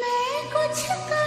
मैं कुछ कर...